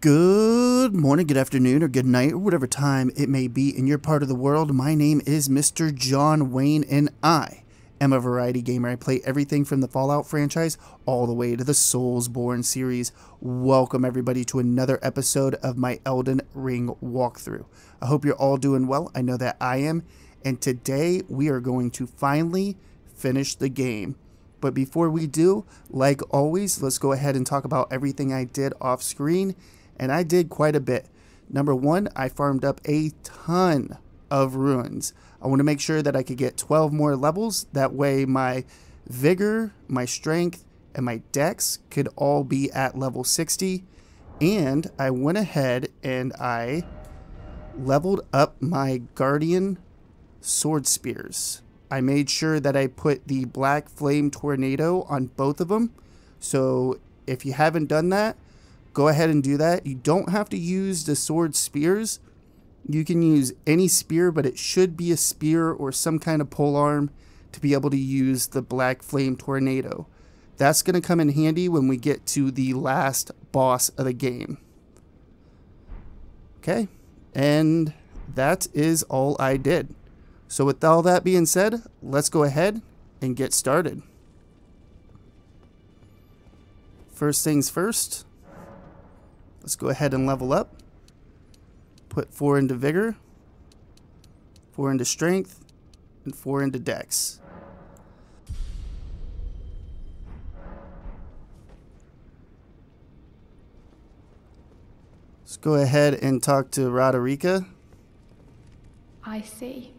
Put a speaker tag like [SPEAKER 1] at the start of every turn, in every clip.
[SPEAKER 1] Good morning, good afternoon, or good night, or whatever time it may be in your part of the world. My name is Mr. John Wayne, and I am a variety gamer. I play everything from the Fallout franchise all the way to the Soulsborne series. Welcome, everybody, to another episode of my Elden Ring walkthrough. I hope you're all doing well. I know that I am. And today we are going to finally finish the game. But before we do, like always, let's go ahead and talk about everything I did off screen and I did quite a bit. Number one, I farmed up a ton of runes. I want to make sure that I could get 12 more levels. That way, my vigor, my strength, and my dex could all be at level 60. And I went ahead and I leveled up my guardian sword spears. I made sure that I put the black flame tornado on both of them. So if you haven't done that, go ahead and do that. You don't have to use the sword spears. You can use any spear, but it should be a spear or some kind of pole arm to be able to use the Black Flame Tornado. That's going to come in handy when we get to the last boss of the game. Okay, and that is all I did. So with all that being said, let's go ahead and get started. First things first, Let's go ahead and level up. Put 4 into Vigor, 4 into Strength, and 4 into Dex. Let's go ahead and talk to Roderika.
[SPEAKER 2] I see.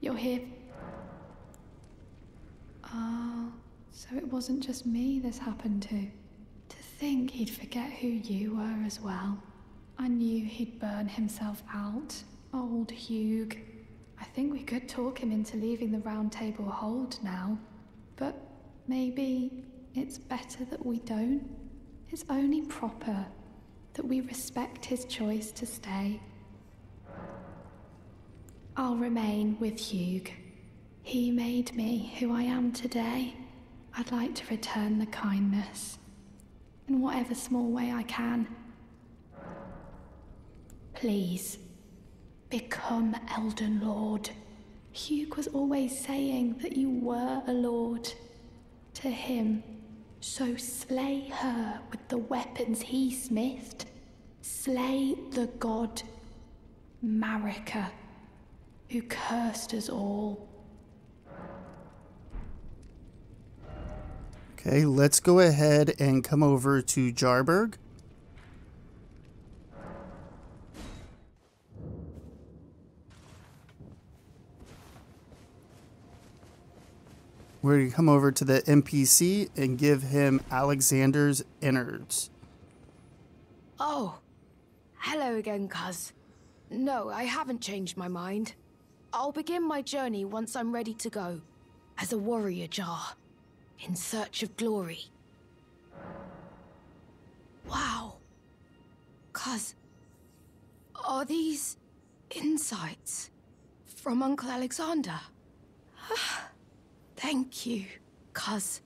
[SPEAKER 2] You're here. Ah, so it wasn't just me this happened to think he'd forget who you were as well. I knew he'd burn himself out. Old Hugh. I think we could talk him into leaving the Round Table Hold now. But maybe it's better that we don't. It's only proper that we respect his choice to stay. I'll remain with Hugh. He made me who I am today. I'd like to return the kindness in whatever small way I can. Please, become Elden Lord. Hugh was always saying that you were a lord. To him, so slay her with the weapons he smithed. Slay the god Marika, who cursed us all.
[SPEAKER 1] Okay, let's go ahead and come over to Jarburg. We're going to come over to the NPC and give him Alexander's innards.
[SPEAKER 3] Oh, hello again, cuz. No, I haven't changed my mind. I'll begin my journey once I'm ready to go, as a warrior jar in search of glory. Wow. Cuz, are these insights from Uncle Alexander? Thank you, cuz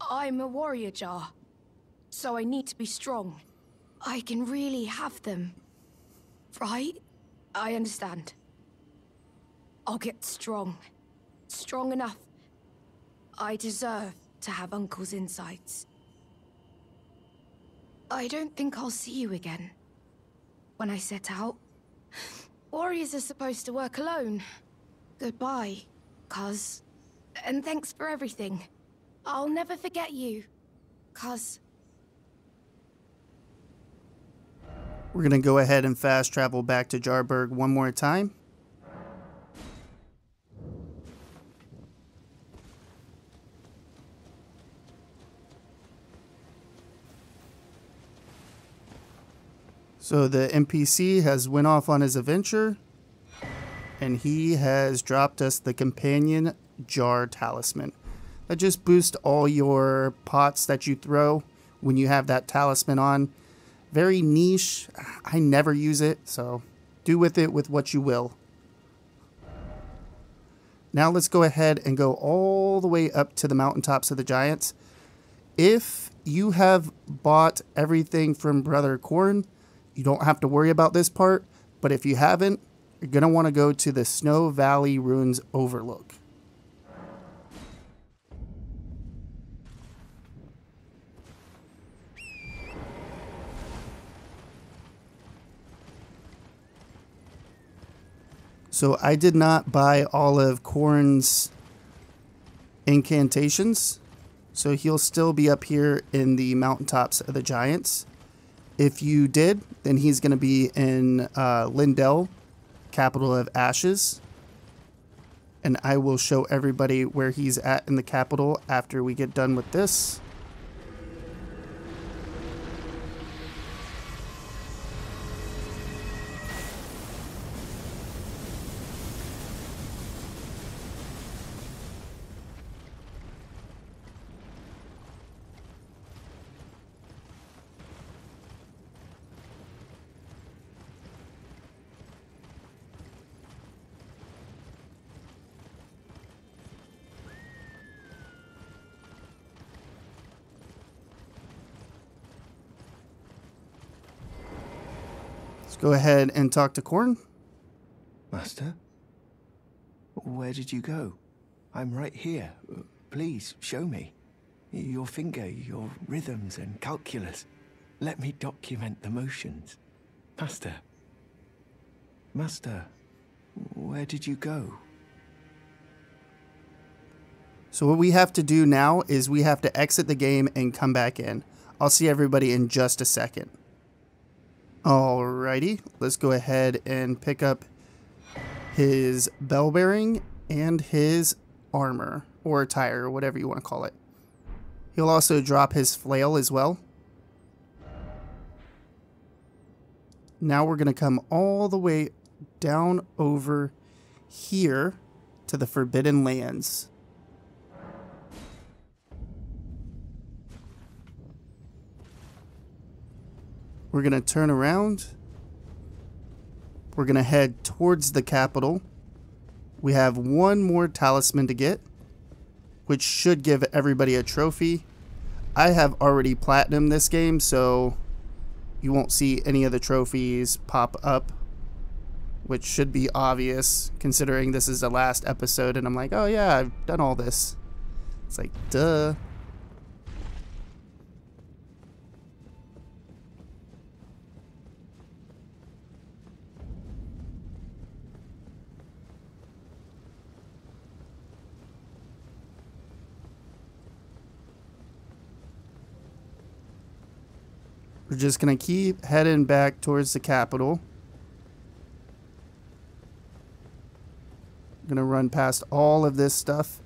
[SPEAKER 3] I'm a warrior jar, so I need to be strong. I can really have them, right? I understand. I'll get strong. Strong enough. I deserve to have Uncle's insights. I don't think I'll see you again. When I set out. Warriors are supposed to work alone. Goodbye, cuz. And thanks for everything. I'll never forget you, cuz.
[SPEAKER 1] We're going to go ahead and fast travel back to Jarburg one more time. So the NPC has went off on his adventure and he has dropped us the companion jar talisman. That just boosts all your pots that you throw when you have that talisman on. Very niche. I never use it, so do with it with what you will. Now let's go ahead and go all the way up to the mountaintops of the giants. If you have bought everything from Brother Corhyn, You don't have to worry about this part, but if you haven't, you're going to want to go to the Snow Valley Ruins Overlook. So I did not buy all of Corhyn's incantations. So he'll still be up here in the mountaintops of the giants. If you did, then he's going to be in uh, Leyndell, capital of Ashes. And I will show everybody where he's at in the capital after we get done with this. Go ahead and talk to Corhyn.
[SPEAKER 4] Master? Where did you go? I'm right here. Please, show me. Your finger, your rhythms and calculus. Let me document the motions. Master. Master, where did you go?
[SPEAKER 1] So what we have to do now is we have to exit the game and come back in. I'll see everybody in just a second. Alrighty, let's go ahead and pick up his bell bearing and his armor or attire or whatever you want to call it. He'll also drop his flail as well. Now we're going to come all the way down over here to the Forbidden Lands. We're going to turn around. We're going to head towards the capital. We have one more talisman to get, which should give everybody a trophy. I have already platinum this game, so you won't see any of the trophies pop up, which should be obvious considering this is the last episode and I'm like, oh yeah, I've done all this. It's like, duh. Just going to keep heading back towards the capital. going to run past all of this stuff.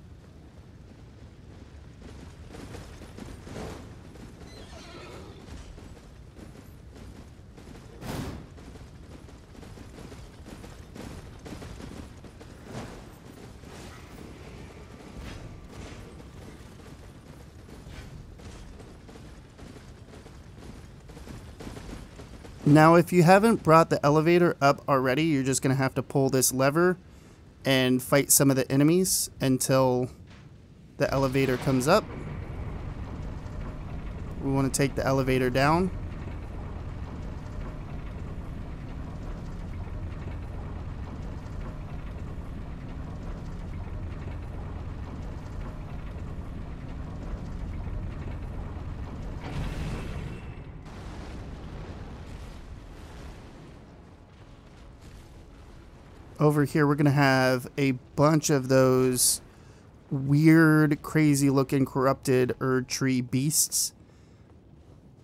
[SPEAKER 1] Now, if you haven't brought the elevator up already, you're just going to have to pull this lever and fight some of the enemies until the elevator comes up. We want to take the elevator down. Over here we're going to have a bunch of those weird, crazy looking corrupted Erdtree beasts.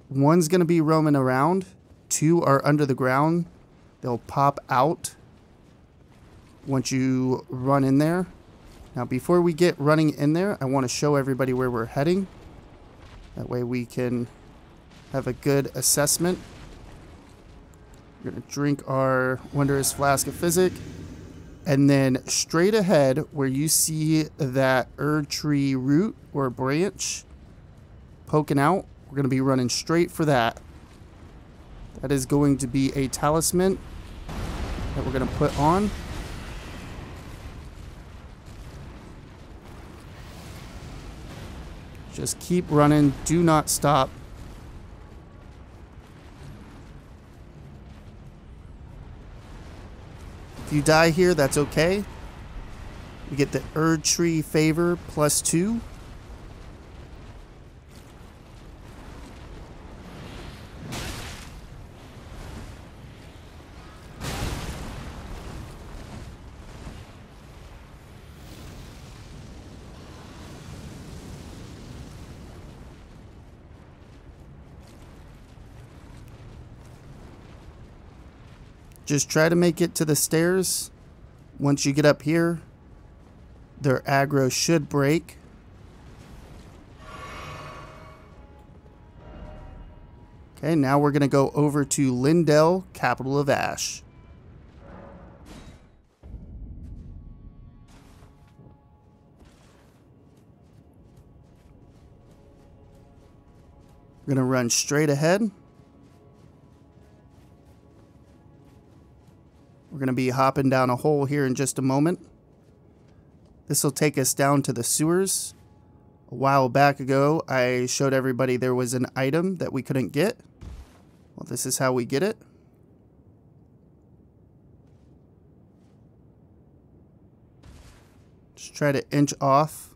[SPEAKER 1] One's going to be roaming around. Two are under the ground. They'll pop out once you run in there. Now, before we get running in there, I want to show everybody where we're heading. That way we can have a good assessment. We're going to drink our Wondrous Flask of Physic. And then straight ahead, where you see that Erdtree root or branch poking out, we're going to be running straight for that. That is going to be a talisman that we're going to put on. Just keep running. Do not stop. If you die here, that's okay. You get the Erdtree Favor plus two. Just try to make it to the stairs. Once you get up here, their aggro should break. Okay, now we're going to go over to Leyndell, capital of Ash. We're going to run straight ahead. We're going to be hopping down a hole here in just a moment. This will take us down to the sewers. A while back ago, I showed everybody there was an item that we couldn't get. Well, this is how we get it. Just try to inch off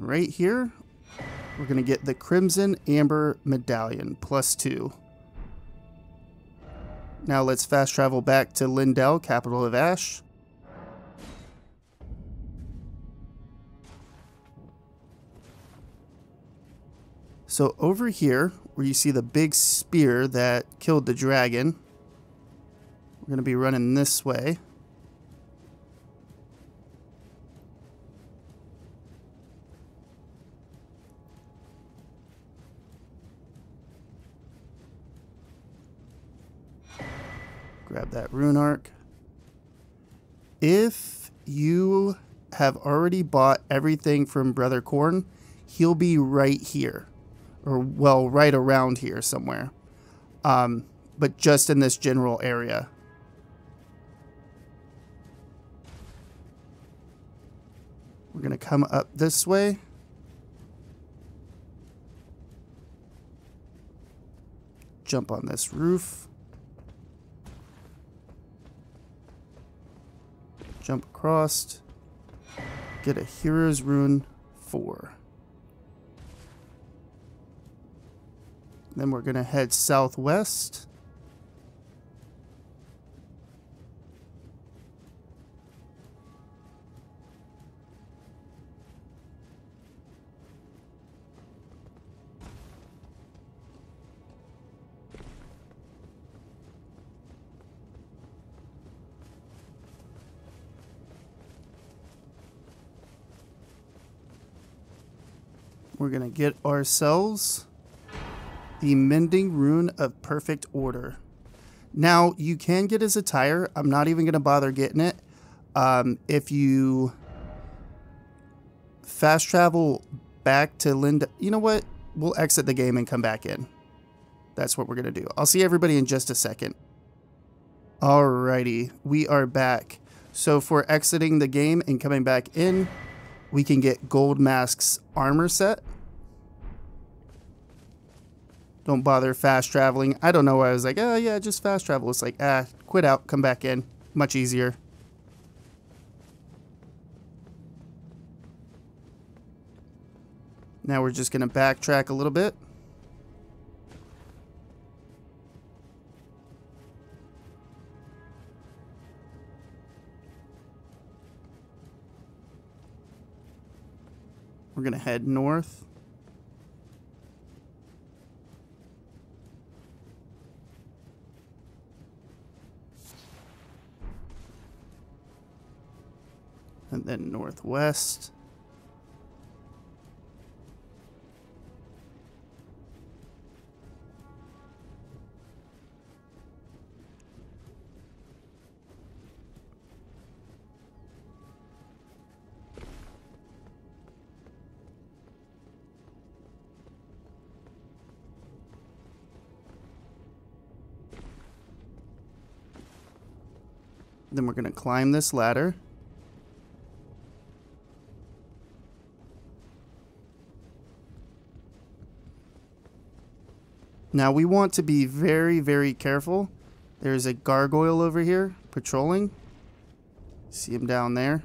[SPEAKER 1] And right here, we're going to get the Crimson Amber Medallion, plus two. Now let's fast travel back to Leyndell, capital of Ash. So over here, where you see the big spear that killed the dragon, we're going to be running this way. Grab that rune arc. If you have already bought everything from Brother Corhyn, he'll be right here. Or, well, right around here somewhere. Um, but just in this general area. We're going to come up this way. Jump on this roof. Jump across, get a hero's rune 4. Then we're going to head southwest. We're going to get ourselves the Mending Rune of Perfect Order. Now, you can get his attire. I'm not even going to bother getting it. Um, if you fast travel back to Linda, you know what? We'll exit the game and come back in. That's what we're going to do. I'll see everybody in just a second. Alrighty, we are back. So for exiting the game and coming back in, we can get Gold Mask's armor set. Don't bother fast traveling. I don't know why I was like, oh yeah, just fast travel. It's like, ah, quit out, come back in. Much easier. Now we're just going to backtrack a little bit. We're going to head north. And then northwest. Then we're going to climb this ladder. Now we want to be very, very careful. There's a gargoyle over here patrolling. See him down there.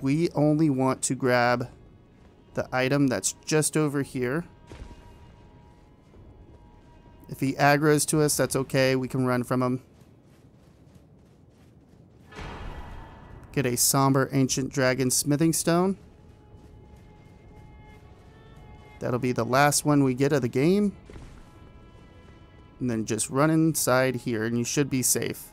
[SPEAKER 1] We only want to grab the item that's just over here. If he aggros to us, that's okay. We can run from him. Get a somber ancient dragon smithing stone. That'll be the last one we get of the game. And then just run inside here and you should be safe.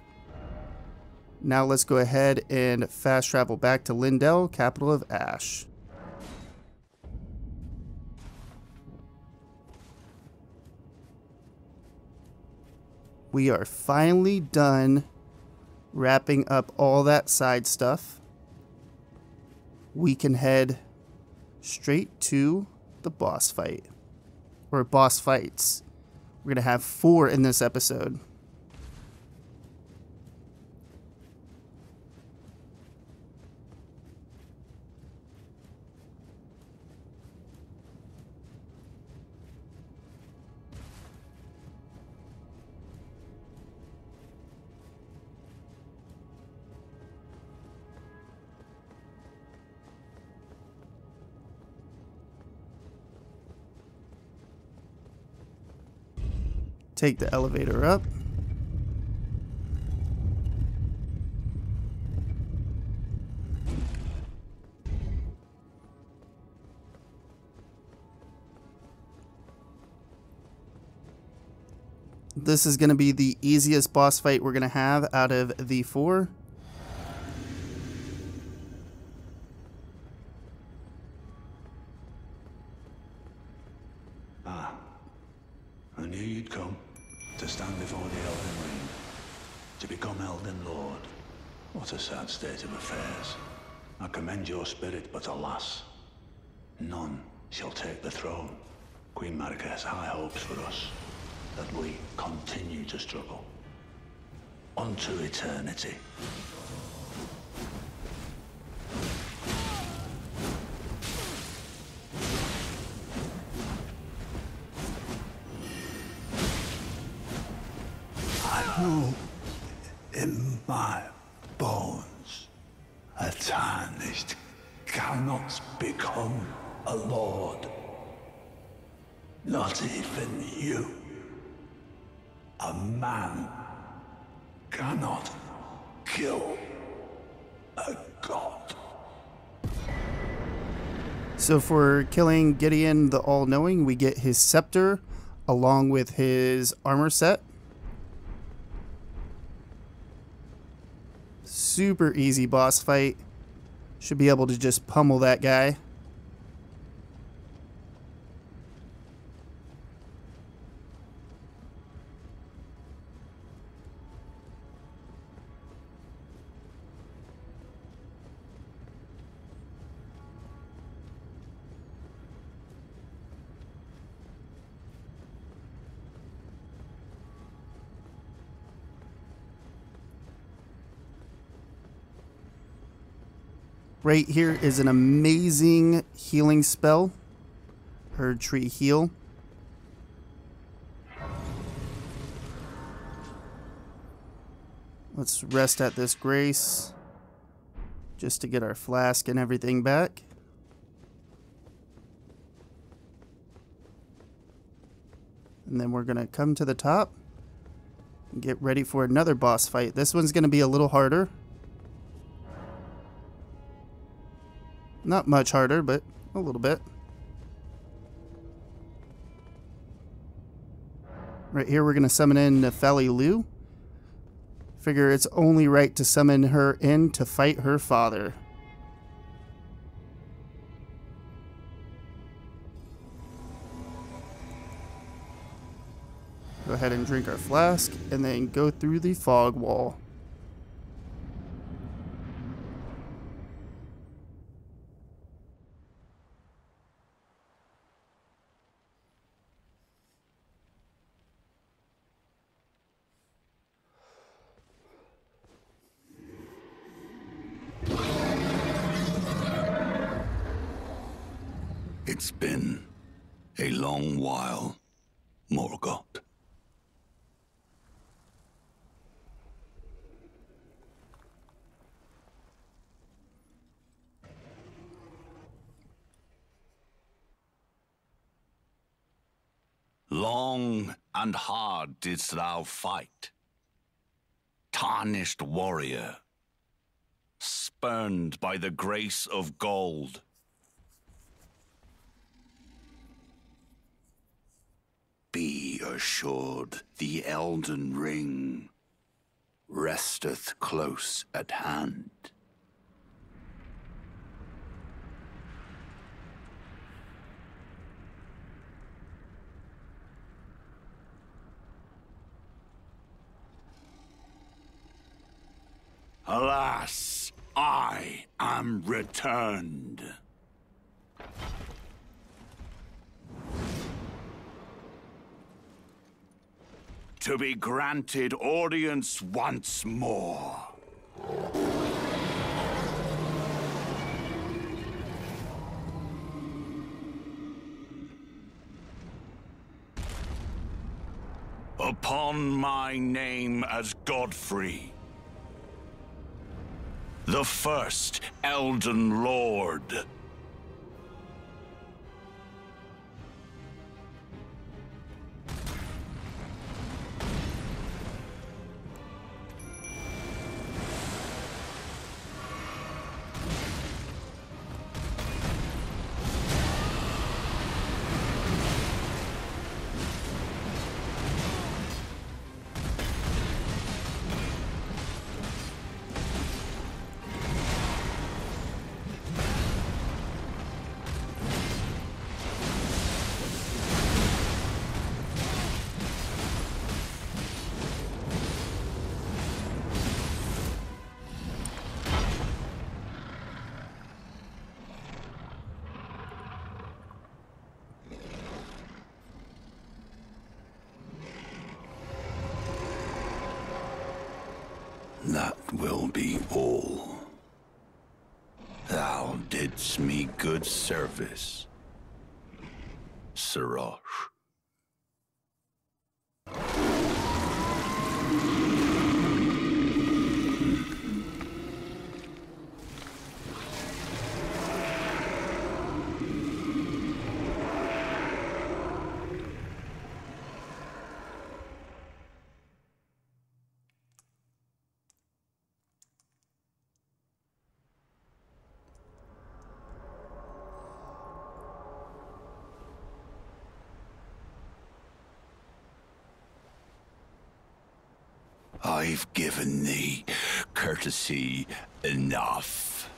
[SPEAKER 1] Now let's go ahead and fast travel back to Leyndell, capital of Ash. We are finally done wrapping up all that side stuff. We can head straight to the boss fight. Or boss fights. We're going to have four in this episode. Take the elevator up. This is going to be the easiest boss fight we're going to have out of the four.
[SPEAKER 5] Unto eternity.
[SPEAKER 1] So for killing Gideon the All-Knowing, we get his scepter along with his armor set. super easy boss fight. Should be able to just pummel that guy. Right here is an amazing healing spell. Erdtree Heal. Let's rest at this grace just to get our flask and everything back. And then we're going to come to the top and get ready for another boss fight. This one's going to be a little harder. Not much harder, but a little bit. Right here, we're going to summon in Nepheli Loux. Figure it's only right to summon her in to fight her father. Go ahead and drink our flask, and then go through the fog wall.
[SPEAKER 5] It's been A long while, Morgott. Long and hard didst thou fight. Tarnished warrior, spurned by the grace of gold. Be assured the Elden Ring resteth close at hand. Alas, I am returned. To be granted audience once more. Upon my name as Godfrey, the first Elden Lord. Will be all. Thou didst me good service, Serosh. I've given thee courtesy enough.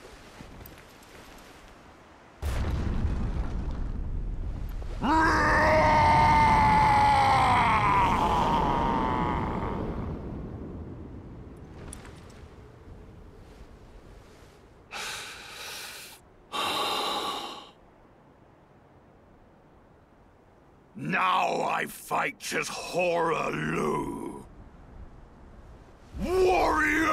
[SPEAKER 5] Now I fight as Hoarah Loux. Warrior!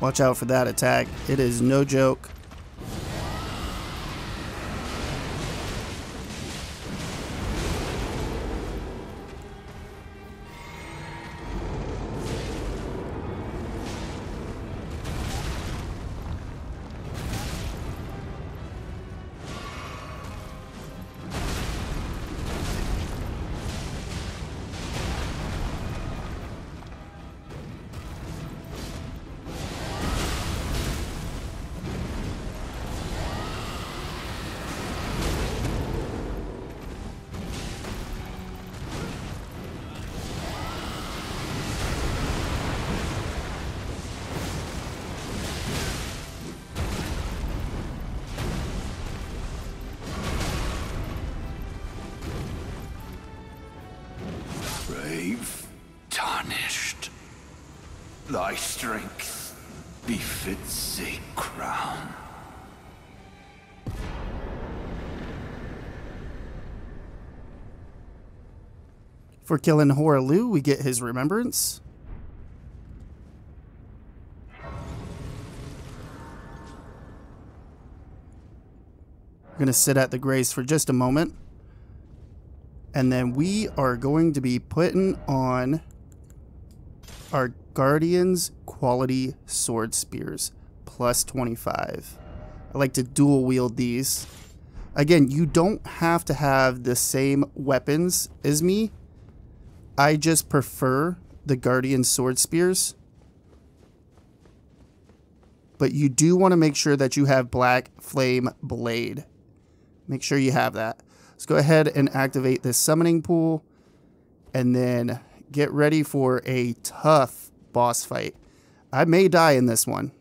[SPEAKER 1] Watch out for that attack. It is no joke.
[SPEAKER 5] Thy strength befits a crown.
[SPEAKER 1] For killing Hoarah Loux, we get his remembrance. We're going to sit at the grace for just a moment. And then we are going to be putting on our Guardian's Quality Sword Spears, plus 25. I like to dual wield these. Again, you don't have to have the same weapons as me. I just prefer the Guardian Sword Spears. But you do want to make sure that you have Black Flame Blade. Make sure you have that. Let's go ahead and activate this summoning pool. And then get ready for a tough boss fight. I may die in this one.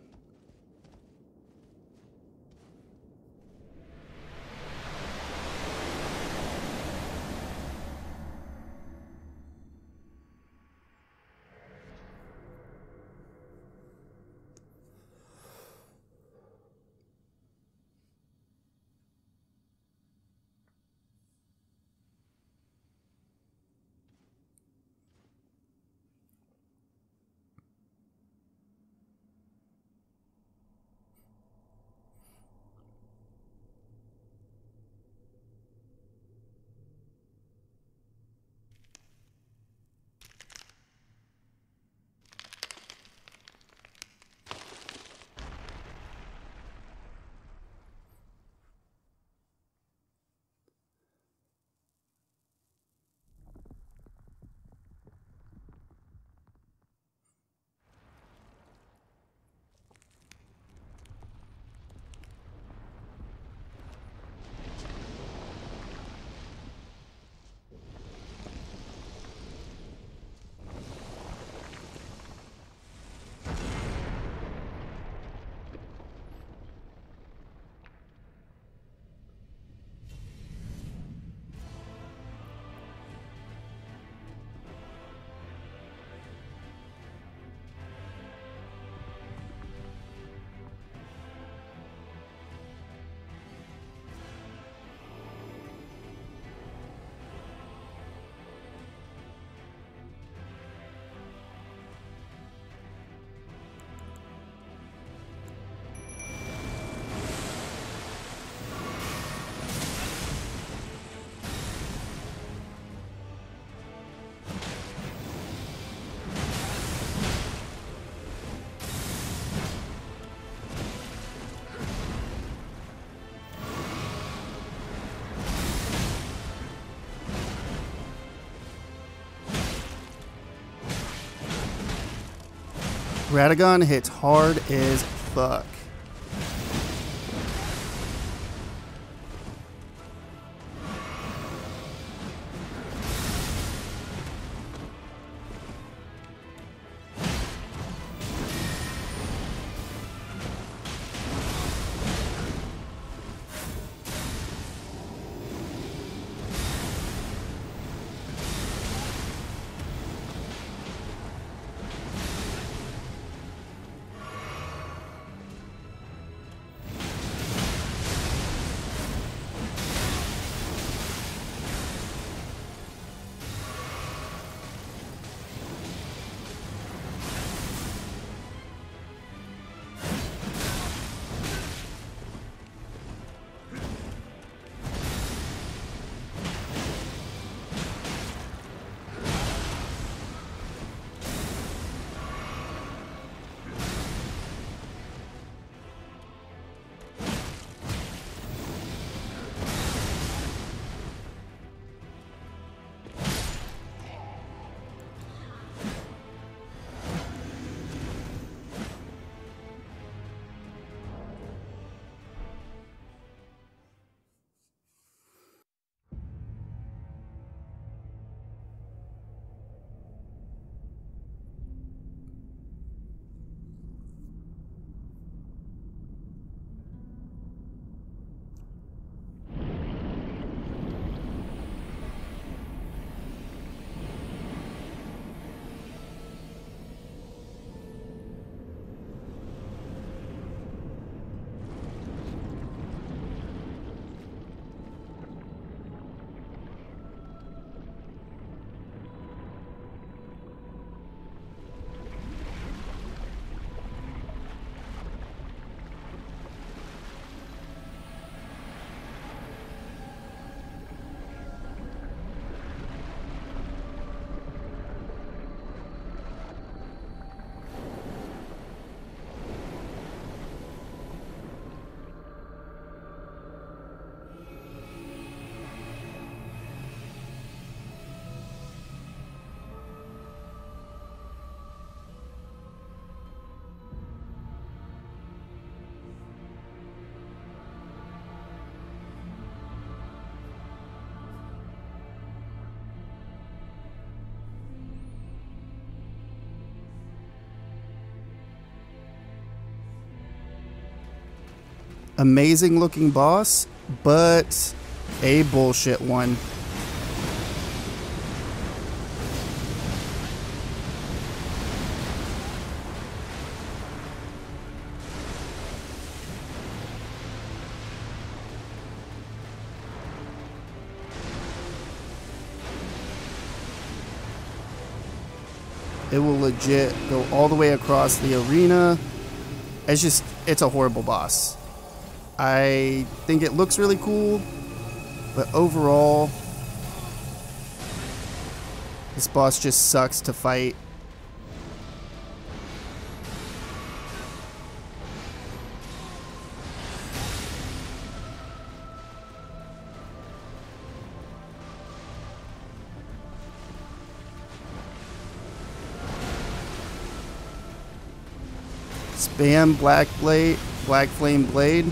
[SPEAKER 1] Radagon hits hard as fuck. Amazing looking boss, but a bullshit one. It will legit go all the way across the arena. It's just, it's a horrible boss. I think it looks really cool, but overall, this boss just sucks to fight. Spam Black Blade, Black Flame Blade.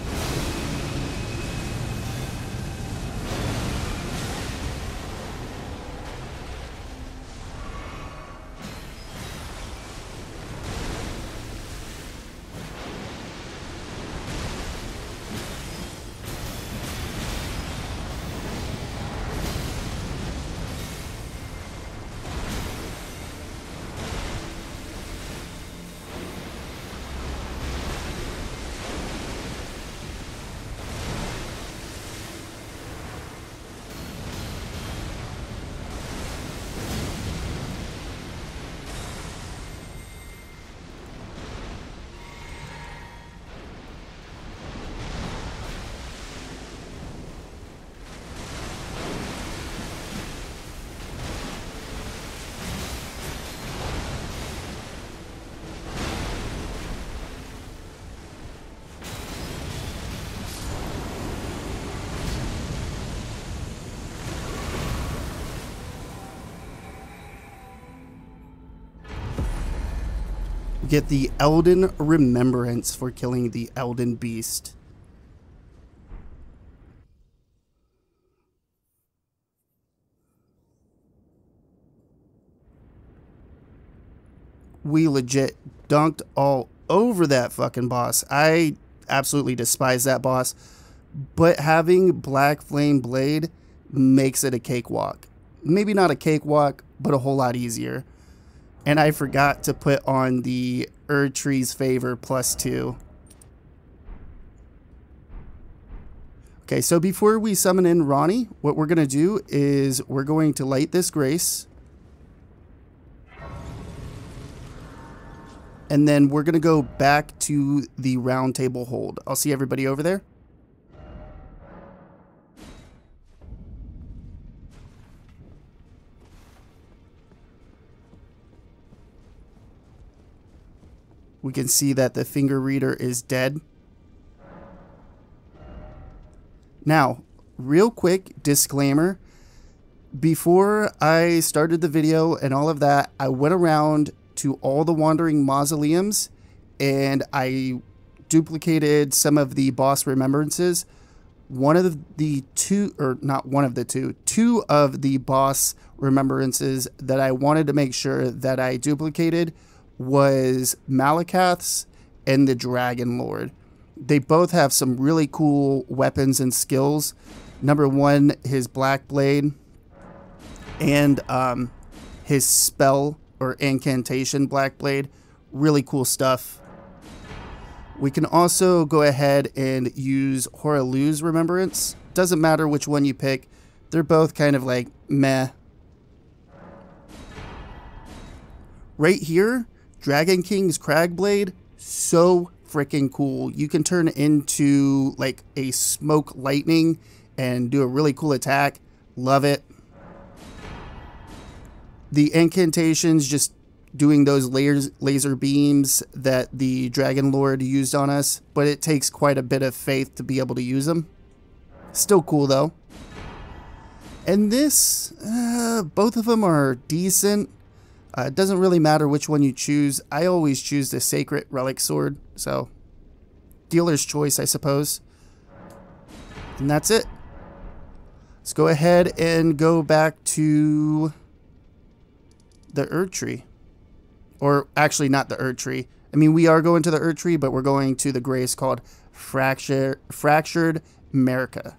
[SPEAKER 1] Get the Elden Remembrance for killing the Elden Beast. We legit dunked all over that fucking boss. I absolutely despise that boss. But having Black Flame Blade makes it a cakewalk. Maybe not a cakewalk, but a whole lot easier. And I forgot to put on the Erdtree's Favor plus two. Okay, so before we summon in Ranni, what we're going to do is we're going to light this Grace. And then we're going to go back to the round table hold. I'll see everybody over there. We can see that the finger reader is dead. Now, real quick disclaimer. Before I started the video and all of that, I went around to all the wandering mausoleums and I duplicated some of the boss remembrances. One of the two, or not one of the two, two of the boss remembrances that I wanted to make sure that I duplicated was Maliketh's and the Dragon Lord. They both have some really cool weapons and skills. Number one, his Black Blade and um, his spell or incantation Black Blade. Really cool stuff. We can also go ahead and use Hoarah Remembrance. Doesn't matter which one you pick. They're both kind of like meh. Right here, Dragon King's Cragblade, so freaking cool. You can turn into like a smoke lightning and do a really cool attack. Love it. The incantations, just doing those layers, laser beams that the Dragon Lord used on us, but it takes quite a bit of faith to be able to use them. Still cool though. And this, uh, both of them are decent. Uh, it doesn't really matter which one you choose. I always choose the Sacred Relic Sword, so dealer's choice, I suppose. And that's it. Let's go ahead and go back to the Erdtree. Or actually not the Erdtree. I mean, we are going to the Erdtree, but we're going to the grace called Fracture, Fractured Marika.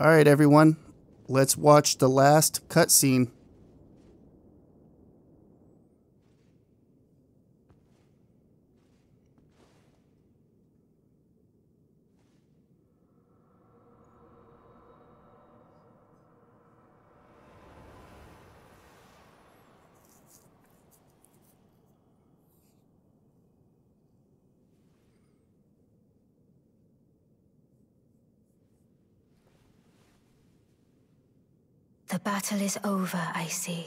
[SPEAKER 1] All right, everyone, let's watch the last cutscene.
[SPEAKER 6] The battle is over, I see.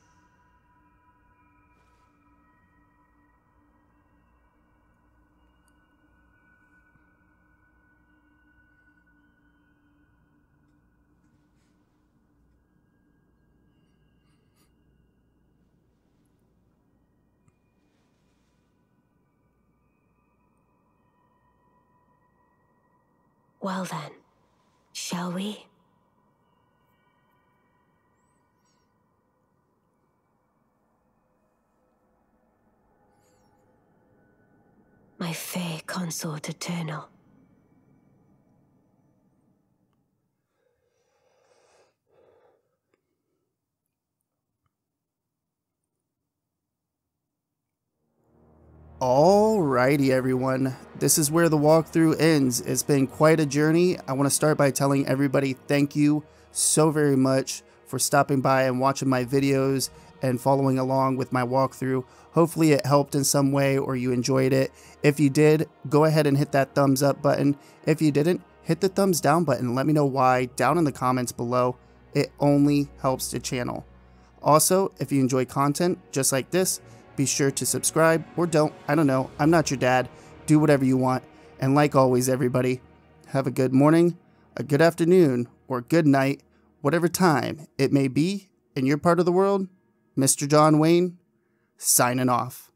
[SPEAKER 6] Well then, shall we? My fair consort eternal.
[SPEAKER 1] Alrighty, everyone. This is where the walkthrough ends. It's been quite a journey. I want to start by telling everybody thank you so very much for stopping by and watching my videos and following along with my walkthrough. Hopefully it helped in some way or you enjoyed it. If you did, go ahead and hit that thumbs up button. If you didn't, hit the thumbs down button. Let me know why down in the comments below. It only helps the channel. Also, if you enjoy content just like this, be sure to subscribe or don't. I don't know. I'm not your dad. Do whatever you want. And like always, everybody, have a good morning, a good afternoon, or good night, whatever time it may be in your part of the world. Mr. John Wayne, signing off.